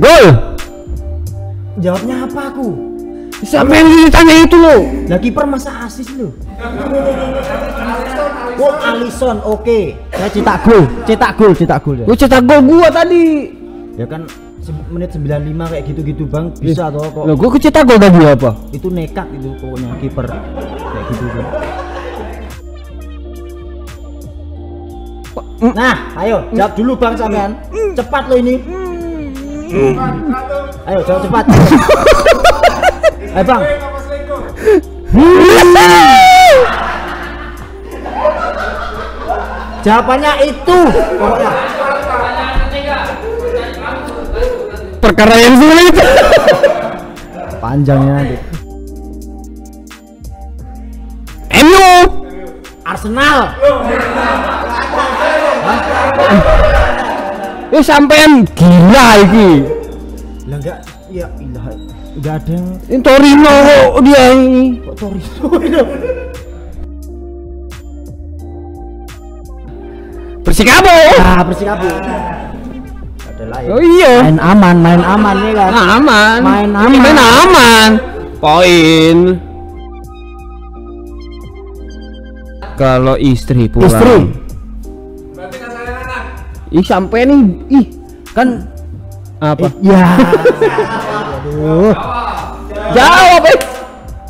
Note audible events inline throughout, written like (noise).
Gol. Jawabnya apa aku? Siapa yang ditanya itu lo? Lah kiper masa asis lu? Oh, Alisson, oke. Saya cetak gol, cetak gol, cetak gol ya. Lu cetak gol gua tadi. Ya kan menit 95 kayak gitu-gitu Bang, bisa toh kok. Lah gua kecetak gol tadi apa? Itu nekat itu pokoknya kiper kayak gitu kan. Nah, ayo jawab dulu Bang sampean. Cepat lo ini. Ayo jawab cepat. (laughs) Ayo Bang. (laughs) Jawabannya itu pokoknya. Perkara yang sulit. (laughs) Panjangnya nanti. MU. Arsenal. Eh sampean gila iki. Lah enggak ya ilah enggak ada yang Ini Torino kok dia ini. kok Torino itu. Persikabo. Ah, Persikabo. Ada lain. Oh iya. Main aman, main aman ya kan. Nah, aman. Main Ini aman. Main aman. Poin. Kalau istri pulang. Istri. Ih sampai nih. Ih Kan apa? eh, ya. Aduh. Jawab eh.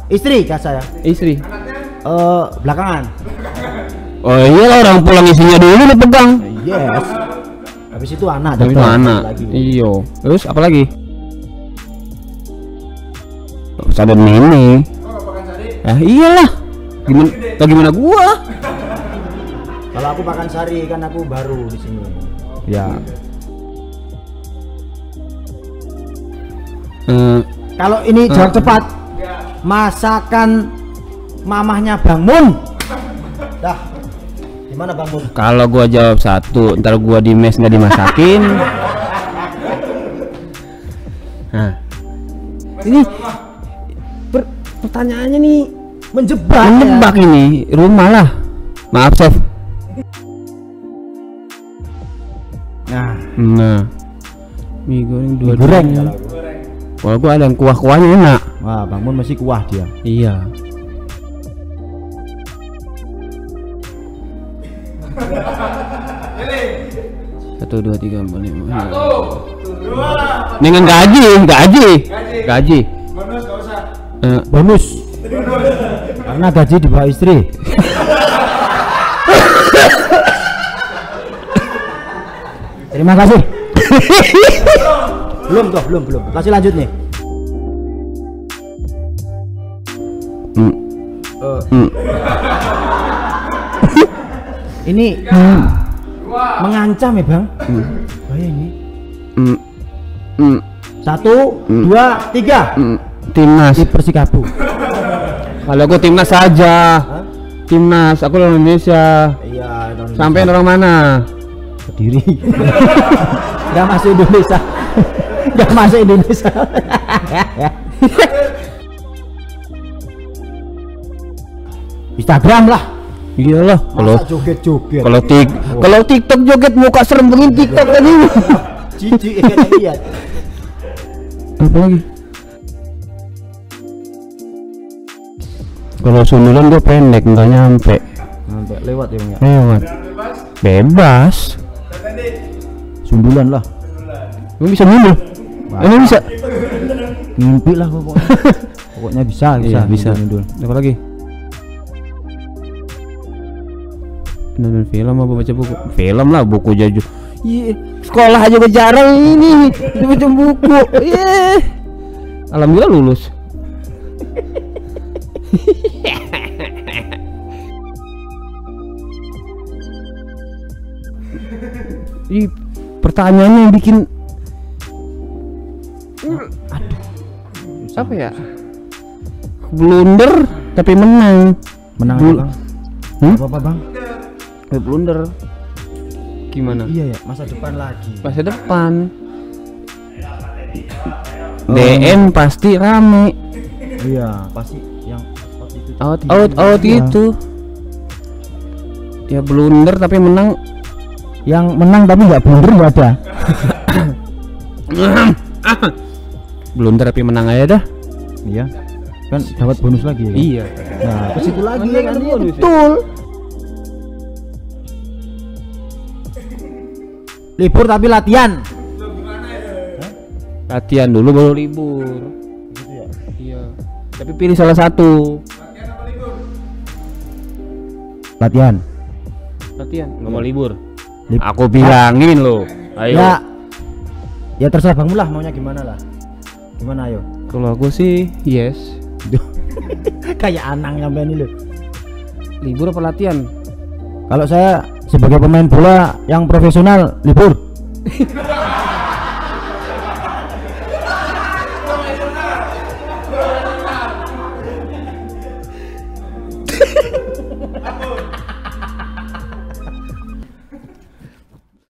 Istri kata saya. Istri. Eh belakangan. Oh iya lah orang pulang isinya dulu nih pegang. Yes. Habis itu anak Tapi tetap mana? lagi. Iyo. Terus apa lagi? Sadar nenek. Ah iyalah. Gimana? Gimana gua? Kalau aku makan sari kan aku baru di sini. Ya. Eh, Kalau ini jawab cepat. Masakan mamahnya Bang Mun. Dah. Gimana Bang Mun? kalau gua jawab satu, ntar gua di mes nggak dimasakin. Nah, ini per- pertanyaannya nih Menjebak. menebak ini rumah lah. Maaf chef. Nah, Nah, mie goreng dua goreng kalau gua ada yang kuah-kuahnya enak. Wah, Bang Mun masih kuah dia. Iya. Satu dua tiga empat lima. Dengan gaji, gaji, gaji. Eh, Bonus. Karena gaji di bawah istri. (laughs) Terima kasih. belum toh, belum, belum. Kasih lanjut nih. mm, Eh, mm. ini mengancam ya, Bang. Bahaya ini. mm, mm, Satu, dua, tiga. mm. Timnas. Di Persikabo. Kalau gua timnas saja. Hah? Timnas. Aku orang Indonesia. Iya, Indonesia. Sampai orang mana? Kediri. Gak masuk Indonesia. Gak masuk Indonesia. Instagram lah. Iyalah. Kalau Masa joget-joget. kalau tik kalau TikTok joget muka serembengin TikTok tadi. Jijik ya kan lihat. Apa lagi? Kalau sundulan gue pendek nggak nyampe. Sampai lewat ya, ya. Lewat. Bebas. Sundulan lah. Emang bisa nyundul? Emang bisa? Ngimpi lah pokoknya. (laughs) pokoknya bisa, bisa. Iya bisa. nyundul. Apa lagi? Nonton film apa baca buku? Film lah buku jaju. Iya, sekolah aja jarang ini baca buku. Iya. Alhamdulillah lulus. (laughs) Ih, pertanyaannya yang bikin apa ya? Blunder tapi menang. Menang Bul- Bang. Hmm? Apa, apa Bang? Eh, blunder. Gimana? Iya ya, masa depan lagi. Masa depan. DN pasti rame. Iya, pasti yang spot itu. Out out out Iya. gitu. Ya blunder tapi menang. Yang menang tapi nggak blunder nggak ada. (coughs) Belum tapi menang aja dah. Iya. Kan dapat bonus lagi ya. kan? Iya. Nah, ke situ lagi Mana ya kan. Iya, bonus ya? Betul. Libur tapi latihan. Latihan dulu baru libur. Iya. Tapi pilih salah satu. Latihan. Latihan. Nggak mau libur. Lib- Aku bilangin lo. Ayo. Ya. Ya terserah Bang Mullah maunya gimana lah. Gimana ayo? Kalau aku sih yes. (laughs) Kayak anang sampai ini loh. Libur apa latihan? Kalau saya sebagai pemain bola yang profesional libur. (laughs)